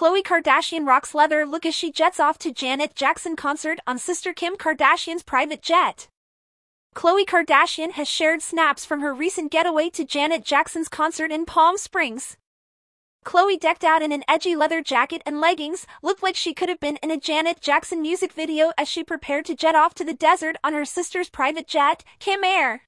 Khloe Kardashian rocks leather look as she jets off to Janet Jackson concert on sister Kim Kardashian's private jet. Khloe Kardashian has shared snaps from her recent getaway to Janet Jackson's concert in Palm Springs. Khloe decked out in an edgy leather jacket and leggings, looked like she could have been in a Janet Jackson music video as she prepared to jet off to the desert on her sister's private jet, Kim Air.